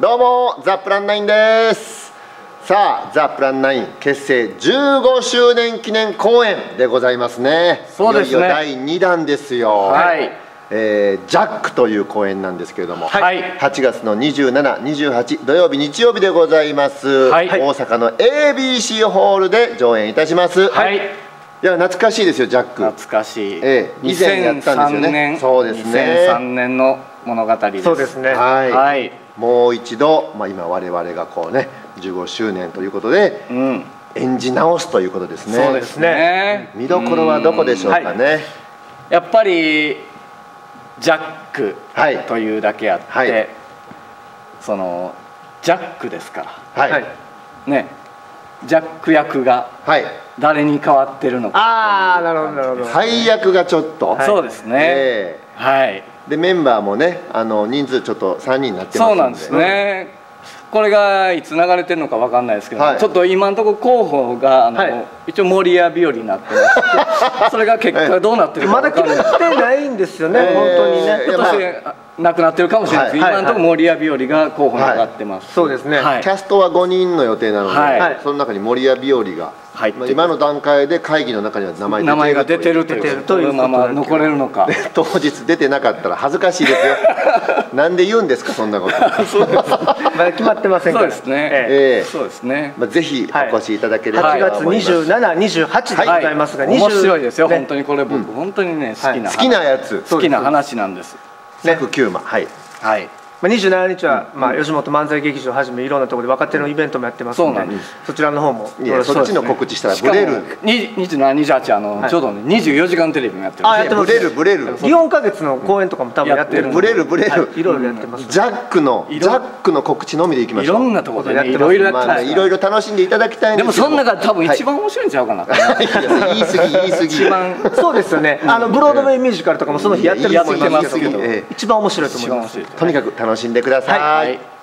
どうもザ・プランナインです。さあザ・プランナイン結成15周年記念公演でございますね。そうですね。いよいよ第2弾ですよ。はい。えージャックという公演なんですけれども、はい。8月の27、28土曜日日曜日でございます、はい。大阪の ABC ホールで上演いたします、はい。いや懐かしいですよジャック。懐かしい、ええ以前やったんですよね。2003年。そうですね。2003年の物語です。そうですね。はい、はいもう一度、まあ、今我々がこうね15周年ということでうん。演じ直すということですね。そうですね。見どころはどこでしょうかね、やっぱりジャックはい。というだけあって、はい。そのジャックですから。はい。はい。ね。ジャック役がはい。誰に変わってるのかああなるほどなるほど。配役がちょっと、はいそうですね、えはい。えでメンバーもねあの人数ちょっと3人になってますんで。そうなんですね。これがいつ流れてるのかわかんないですけど、はい。ちょっと今のところ候補があの、はい。一応守谷日和になってまして それが結果どうなってるかまだわかんない決めてないんですよね、えー本当にね。いやまあなくなってるかもしれないです、はい。今のところ守谷日和が候補に上がってます、そうですね。はい。キャストは5人の予定なので、はい。その中に守谷日和が、入って今の段階で会議の中には名前名前が出てると出ていうるというまま残れるのか。当日出てなかったら恥ずかしいですよ。なんで言うんですかそんなこと。まだ決まってませんから。そうですね、ええ。えそうですね。まあ、ぜひお越しいただけえれば8月と思います、27、28でございますが、面白いですよ、ね。本当にこれ僕、本当にね好きな、好きなやつ。好きな話なんです。約9万はい。はいまあ、27日は、まあ、吉本漫才劇場をはじめいろんなところで若手のイベントもやってますので、そうなんでそちらの方もいやそっちの告知したらブレる。2728あの、はい。ちょうどね24時間テレビもやってるあやってますブレるブレる。祇園花月の公演とかも多分やってるんで。ブレるブレる、はい。い。ろいろやってます、ジャックのジャックの告知のみでいきましょう。いろんなところでやってますろいろやっていろいろ楽しんでいただきたいんでもその中で多分一は番面白いんちゃうかな、い。いや言い過ぎ言い過ぎ一番そうですよね、あのブロードウェイミュージカルとかもその日やってると思いますけど。一番面白いと思います。とにかく楽しんでください、はい。